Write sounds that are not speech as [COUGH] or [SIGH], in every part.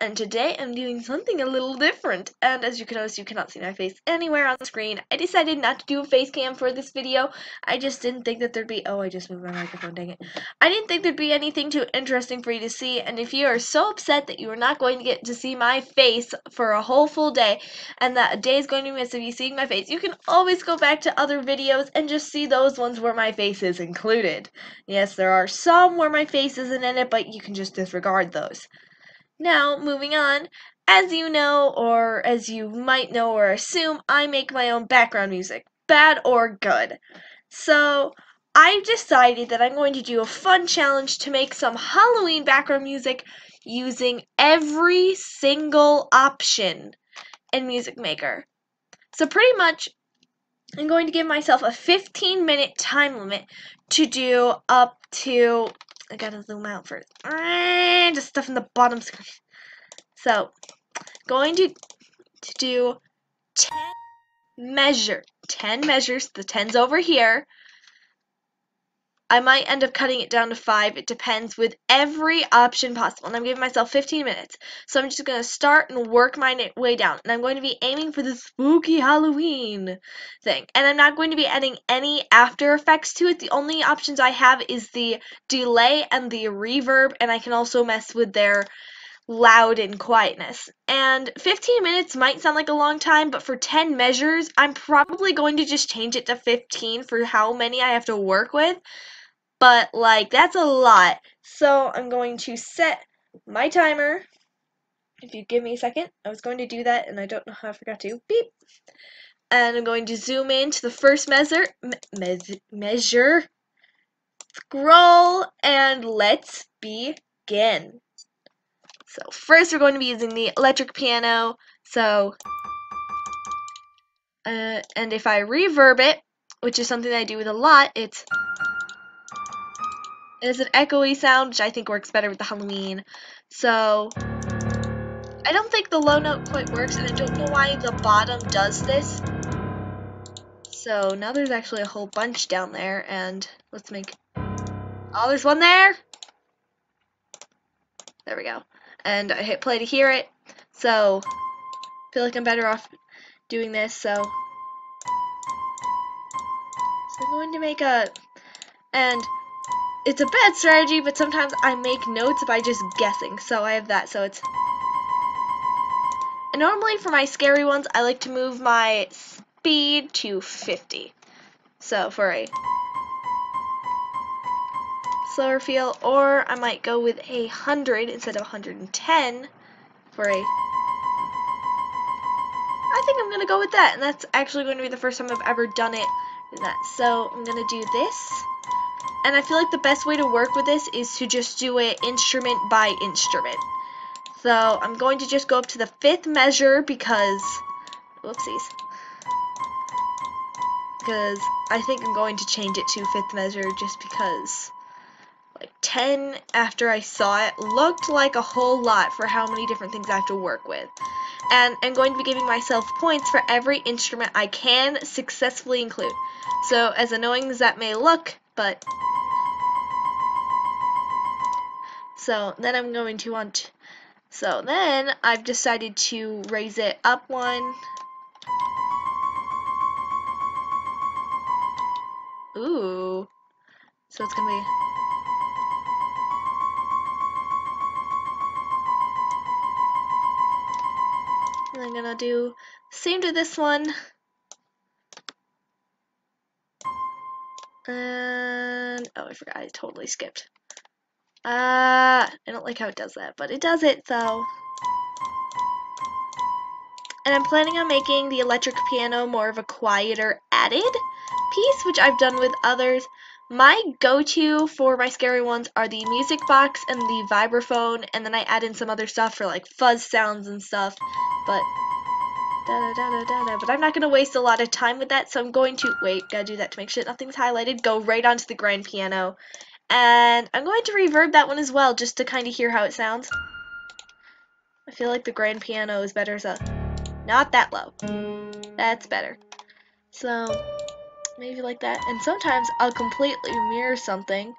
And today I'm doing something a little different. And as you can notice, you cannot see my face anywhere on the screen. I decided not to do a face cam for this video. I just didn't think that there'd be, oh, I just moved my microphone, dang it. I didn't think there'd be anything too interesting for you to see, and if you are so upset that you are not going to get to see my face for a whole full day, and that a day is going to miss of you seeing my face, you can always go back to other videos and just see those ones where my face is included. Yes, there are some where my face isn't in it, but you can just disregard those. Now, moving on, as you know, or as you might know or assume, I make my own background music, bad or good. So, I've decided that I'm going to do a fun challenge to make some Halloween background music using every single option in Music Maker. So, pretty much, I'm going to give myself a 15 minute time limit to do up to I gotta zoom out first. Just stuff in the bottom screen. So, going to, to do 10 measure. 10 measures. The 10's over here. I might end up cutting it down to 5. It depends with every option possible. And I'm giving myself 15 minutes. So I'm just going to start and work my way down. And I'm going to be aiming for the spooky Halloween thing. And I'm not going to be adding any After Effects to it. The only options I have is the delay and the reverb. And I can also mess with their loud and quietness. And 15 minutes might sound like a long time, but for 10 measures, I'm probably going to just change it to 15 for how many I have to work with but like that's a lot. So I'm going to set my timer. If you give me a second, I was going to do that and I don't know how I forgot to. Beep. And I'm going to zoom in to the first measure, me measure, scroll, and let's begin. So first we're going to be using the electric piano. So, uh, and if I reverb it, which is something I do with a lot, it's it is an echoey sound, which I think works better with the Halloween. So, I don't think the low note quite works, and I don't know why the bottom does this. So, now there's actually a whole bunch down there, and let's make... Oh, there's one there! There we go. And I hit play to hear it, so I feel like I'm better off doing this, so... So I'm going to make a... And it's a bad strategy, but sometimes I make notes by just guessing. So I have that. So it's. And normally for my scary ones, I like to move my speed to 50. So for a slower feel, or I might go with a 100 instead of 110 for a. I think I'm going to go with that, and that's actually going to be the first time I've ever done it. That. So I'm going to do this. And I feel like the best way to work with this is to just do it instrument by instrument. So I'm going to just go up to the fifth measure because, whoopsies, because I think I'm going to change it to fifth measure just because like 10 after I saw it looked like a whole lot for how many different things I have to work with. And I'm going to be giving myself points for every instrument I can successfully include. So as annoying as that may look, but so then I'm going to want so then I've decided to raise it up one. Ooh. So it's gonna be and I'm gonna do same to this one. And, oh, I forgot, I totally skipped. Uh, I don't like how it does that, but it does it, so. And I'm planning on making the electric piano more of a quieter added piece, which I've done with others. My go-to for my scary ones are the music box and the vibraphone, and then I add in some other stuff for like fuzz sounds and stuff, but Da, da, da, but I'm not going to waste a lot of time with that, so I'm going to, wait, gotta do that to make sure nothing's highlighted, go right onto the grand piano, and I'm going to reverb that one as well, just to kind of hear how it sounds. I feel like the grand piano is better so not that low. That's better. So, maybe like that, and sometimes I'll completely mirror something,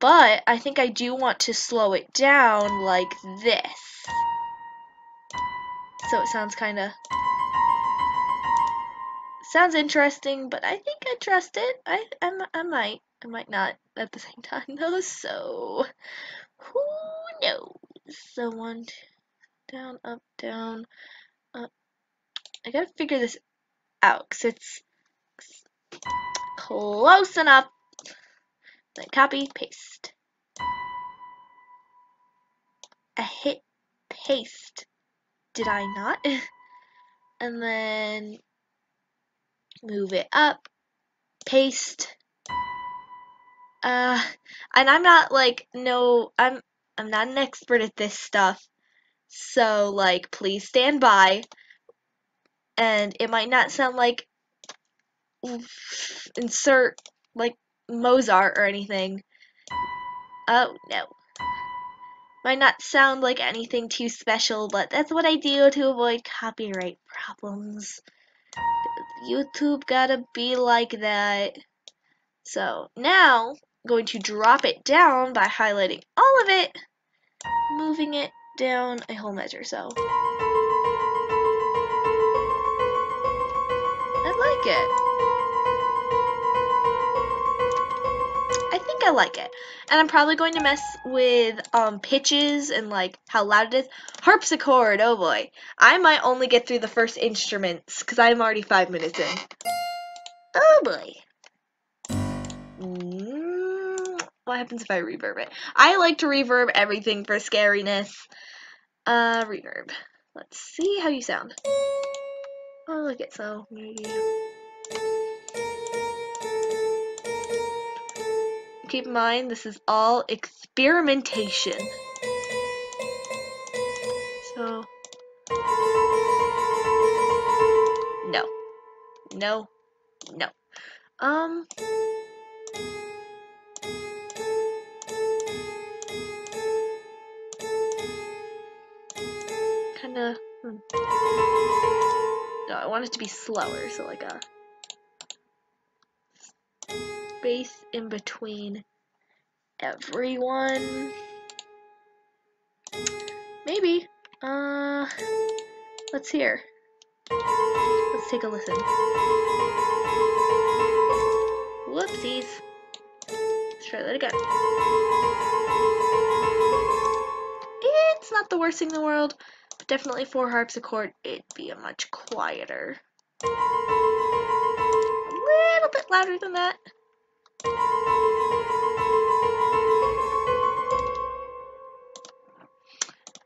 But I think I do want to slow it down like this. So it sounds kind of sounds interesting, but I think I trust it. I, I, I might, I might not at the same [LAUGHS] time though. So who knows? So one, down, up, down, up. I gotta figure this out because it's close enough. Then copy, paste. I hit paste. Did I not? [LAUGHS] and then move it up, paste. Uh, and I'm not like no, I'm I'm not an expert at this stuff. So like please stand by. And it might not sound like insert like Mozart or anything. Oh no. Might not sound like anything too special, but that's what I do to avoid copyright problems. YouTube gotta be like that. So now, going to drop it down by highlighting all of it, moving it down a whole measure, so. I like it. I think I like it. And I'm probably going to mess with um, pitches and like how loud it is. Harpsichord, oh boy. I might only get through the first instruments because I'm already five minutes in. Oh boy. What happens if I reverb it? I like to reverb everything for scariness. Uh, reverb. Let's see how you sound. Oh, look it so maybe. keep in mind this is all experimentation. So, no, no, no. Um, kind of, hmm. no, I want it to be slower, so like a space in between everyone. Maybe. Uh, let's hear. Let's take a listen. Whoopsies. Let's try that again. It's not the worst thing in the world, definitely for harpsichord, it'd be a much quieter. A little bit louder than that.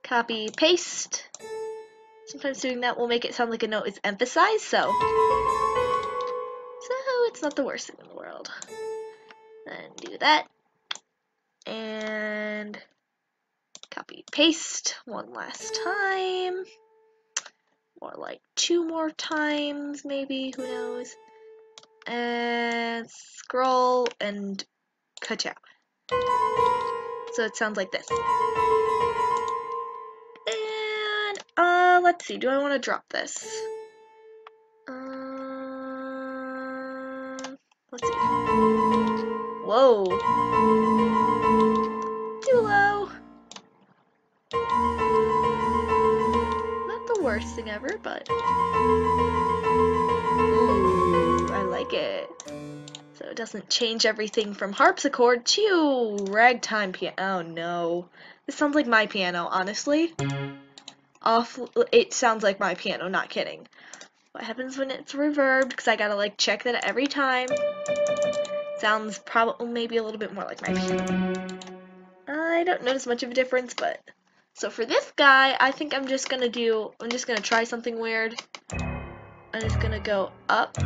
Copy, paste. Sometimes doing that will make it sound like a note is emphasized, so. So it's not the worst thing in the world. Then do that. And copy, paste one last time. Or like two more times, maybe, who knows and scroll and cut out. So it sounds like this. And uh, let's see, do I want to drop this? Um, let's see. Whoa. Worst thing ever, but I like it. So it doesn't change everything from harpsichord to ragtime piano. Oh no. This sounds like my piano, honestly. Off, it sounds like my piano, not kidding. What happens when it's reverbed? Because I gotta like check that every time. Sounds probably maybe a little bit more like my piano. I don't notice much of a difference, but so for this guy, I think I'm just gonna do, I'm just gonna try something weird. I'm just gonna go up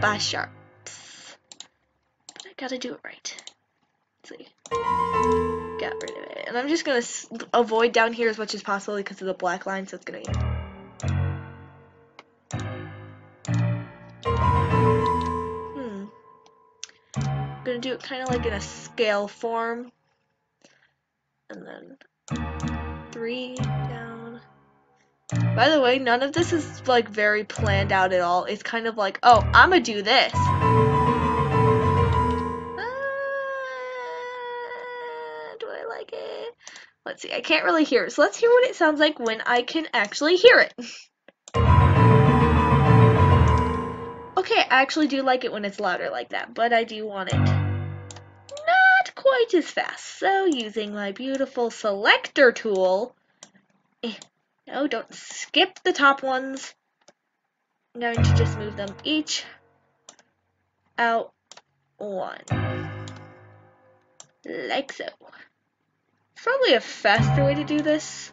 by sharps. But I gotta do it right. Let's see. Got rid of it. And I'm just gonna avoid down here as much as possible because of the black line, so it's gonna be... Hmm. Gonna do it kind of like in a scale form. And then three down. By the way, none of this is like very planned out at all. It's kind of like, oh, I'm gonna do this. Ah, do I like it? Let's see, I can't really hear it. So let's hear what it sounds like when I can actually hear it. okay, I actually do like it when it's louder like that, but I do want it quite as fast. So using my beautiful selector tool, eh, no, don't skip the top ones. I'm going to just move them each out one. Like so. Probably a faster way to do this.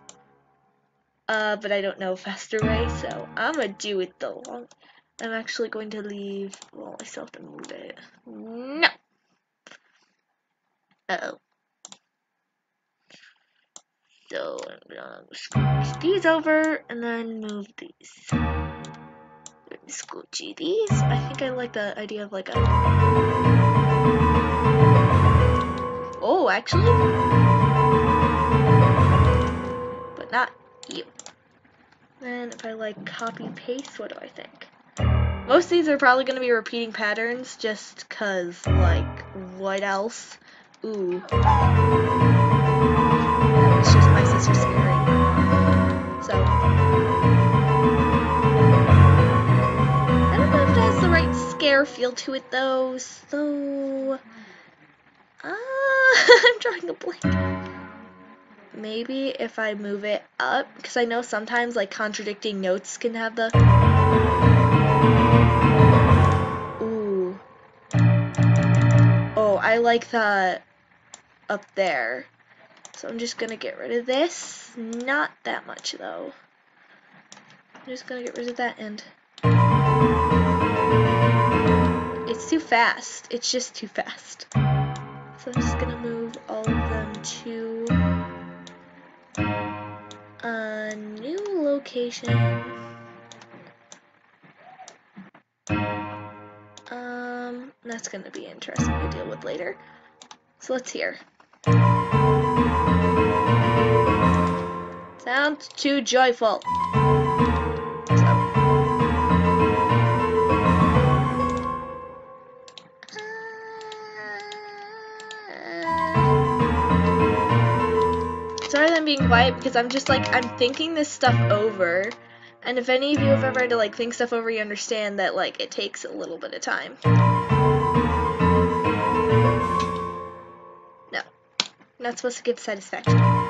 Uh, but I don't know a faster way, so I'm gonna do it the long. I'm actually going to leave. Well, I still have to move it. No. Oh. So I'm gonna scooch these over and then move these. Scoochie these. I think I like the idea of like a. Oh, actually but not you. Then if I like copy paste, what do I think? Most of these are probably going to be repeating patterns just cause like what else? Ooh. That was just my sister scaring. So I don't know if it has the right scare feel to it though, so uh, [LAUGHS] I'm drawing a blank maybe if I move it up, because I know sometimes like contradicting notes can have the. Ooh. Oh, I like that up there. So I'm just gonna get rid of this. Not that much though. I'm just gonna get rid of that end. It's too fast. It's just too fast. So I'm just gonna move all of them to a new location. Um, that's gonna be interesting to deal with later. So let's hear. Sounds too joyful. Sorry I'm being quiet because I'm just like, I'm thinking this stuff over. And if any of you have ever had to like think stuff over, you understand that like it takes a little bit of time. No. Not supposed to give satisfaction.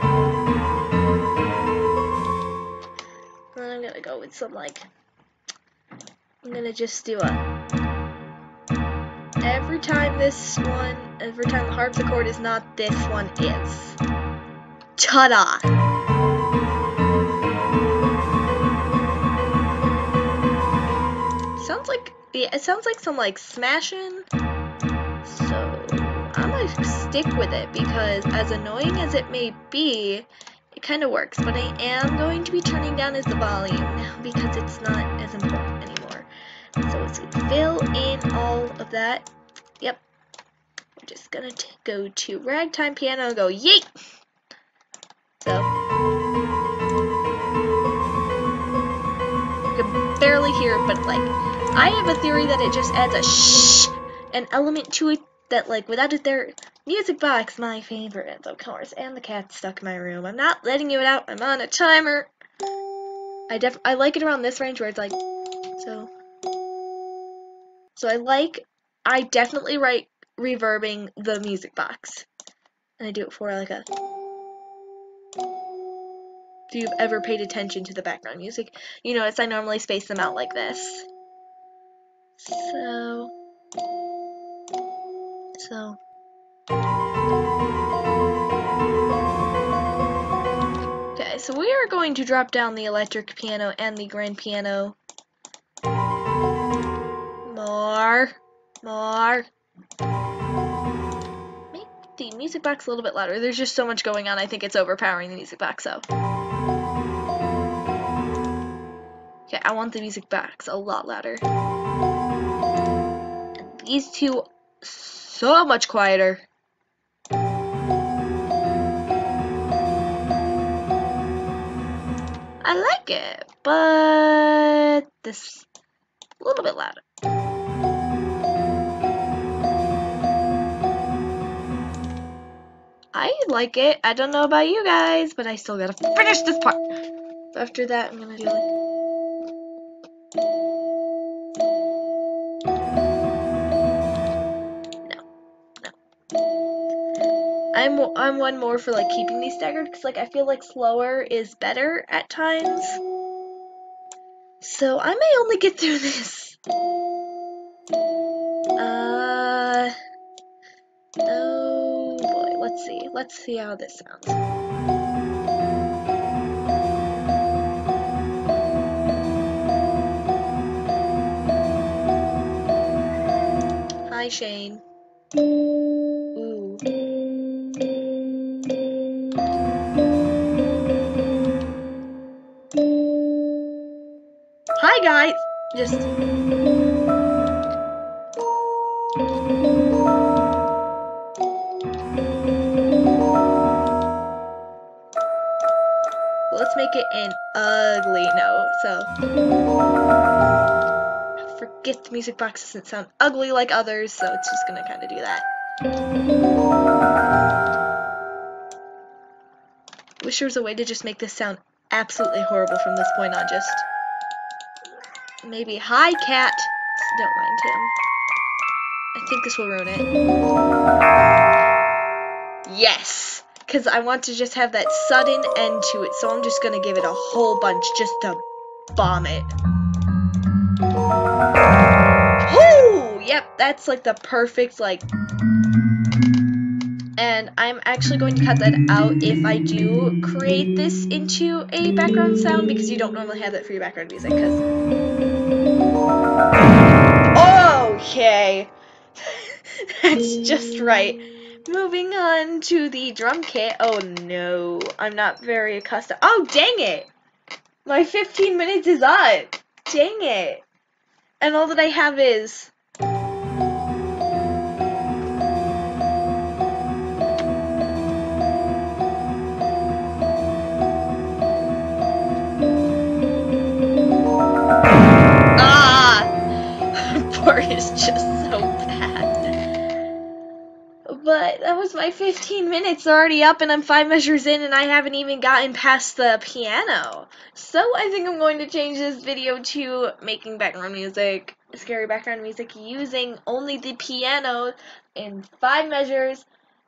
With some like, I'm gonna just do a, every time this one, every time the harpsichord is not, this one is. Ta-da! Sounds like yeah, it sounds like some like smashing. So I'm gonna stick with it because as annoying as it may be, kind of works. But I am going to be turning down is the volume because it's not as important anymore. So let's fill in all of that. Yep. We're just gonna go to ragtime piano and go yeet. So you can barely hear it, but like I have a theory that it just adds a shh an element to it that like without it there music box my favorite of course and the cat's stuck in my room. I'm not letting you out i'm on a timer. I def i like it around this range where it's like so. So i like i definitely write reverbing the music box. And i do it for like a if you've ever paid attention to the background music, you notice I normally space them out like this. So, so. Okay, so we are going to drop down the electric piano and the grand piano. More, more Make the music box a little bit louder. There's just so much going on, I think it's overpowering the music box, so. Okay, I want the music box a lot louder. These two, so much quieter. I like it, but this a little bit louder. I like it. I don't know about you guys, but I still gotta finish this part. After that, I'm gonna do like... I'm I'm one more for like keeping these staggered because like I feel like slower is better at times. So I may only get through this. Uh oh boy, let's see. Let's see how this sounds. Hi Shane. Just... Let's make it an ugly note, so... Forget the music box doesn't sound ugly like others, so it's just gonna kinda do that. Wish there was a way to just make this sound absolutely horrible from this point on, just... Maybe. Hi, cat. Don't mind him. I think this will ruin it. Yes! Because I want to just have that sudden end to it, so I'm just going to give it a whole bunch just to bomb it. Whoo! Yep, that's like the perfect, like... And I'm actually going to cut that out if I do create this into a background sound, because you don't normally have that for your background music, because... Okay. [LAUGHS] That's just right. Moving on to the drum kit. Oh no, I'm not very accustomed. Oh, dang it! My 15 minutes is up. Dang it. And all that I have is is My 15 minutes already up and I'm five measures in and I haven't even gotten past the piano. So I think I'm going to change this video to making background music, scary background music using only the piano in five measures.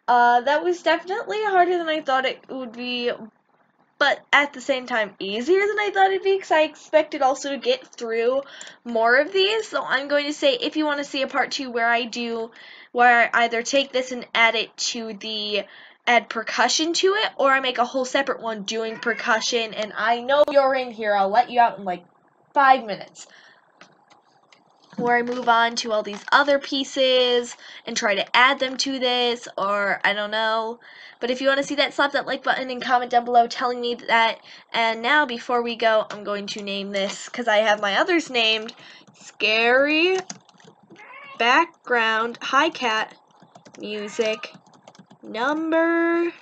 Uh, that was definitely harder than I thought it would be, but at the same time easier than I thought it'd be because I expected also to get through more of these. So I'm going to say if you want to see a part two where I do, where I either take this and add it to the add percussion to it, or I make a whole separate one doing percussion. And I know you're in here. I'll let you out in like five minutes where I move on to all these other pieces and try to add them to this, or I don't know. But if you want to see that, slap that like button and comment down below telling me that. And now, before we go, I'm going to name this, because I have my others named, Scary Background Hi Cat Music number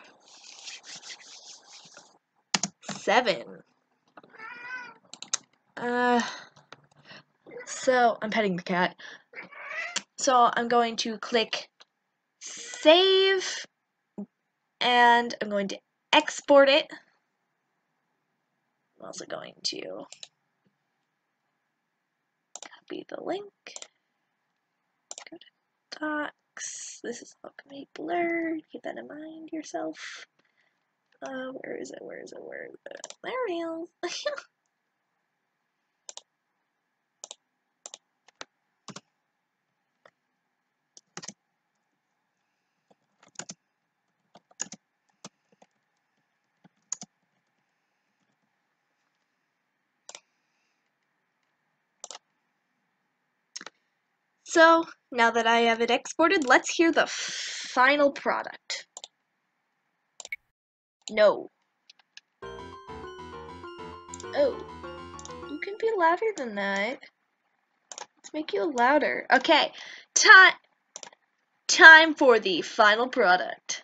seven. Uh... So I'm petting the cat. So I'm going to click save and I'm going to export it. I'm also going to copy the link. Docs. This is all going to be blurred. Keep that in mind yourself. Uh, where is it? Where is it? Where is it? There it is. [LAUGHS] So, now that I have it exported, let's hear the final product. No. Oh. You can be louder than that. Let's make you louder. Okay. Time time for the final product.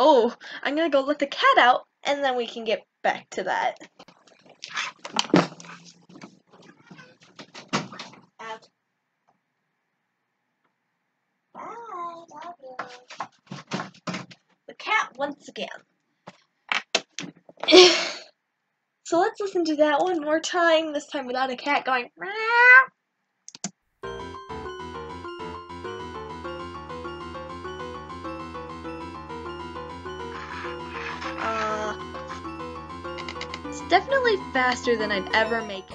Oh, I'm gonna go let the cat out, and then we can get back to that. Out. The cat once again. [SIGHS] so let's listen to that one more time, this time without a cat going. Meow. Definitely faster than I'd ever make